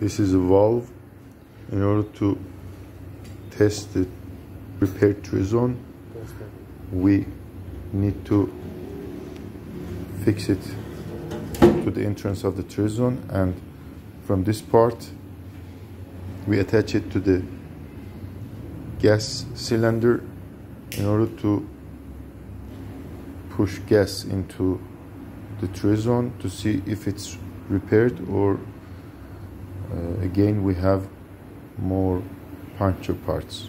This is a valve in order to test the repair Trizone. We need to fix it to the entrance of the Trizone and from this part we attach it to the gas cylinder in order to push gas into the Trizone to see if it's repaired or uh, again we have more puncture parts